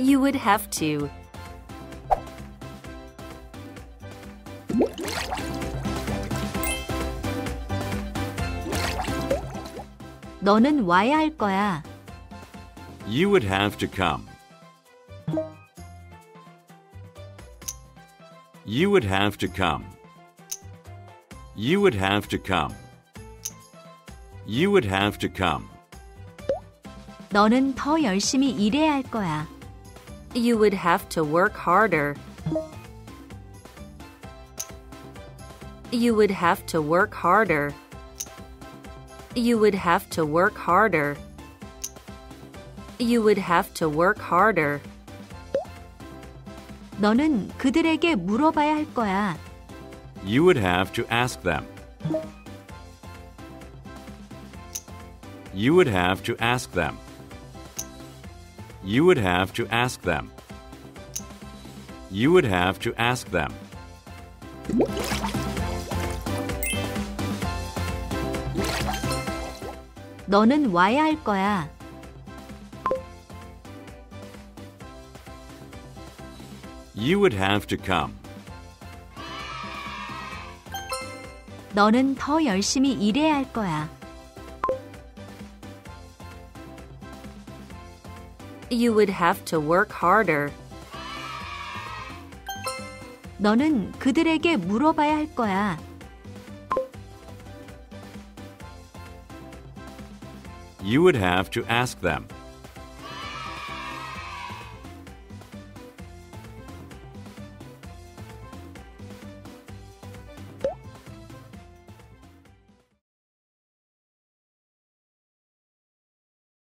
You would have to. 너는 와야 할 거야. You would have to come. You would have to come. You would have to come. You would have to come. 너는 더 열심히 일해야 할 거야. You would have to work harder. You would have to work harder. You would have to work harder. You would have to work harder. 너는 그들에게 물어봐야 할 거야. You would have to ask them. You would have to ask them. You would have to ask them. You would have to ask them. 너는 와야 할 거야. You would have to come. 너는 더 열심히 일해야 할 거야. You would have to work harder. 너는 그들에게 물어봐야 할 거야. You would have to ask them.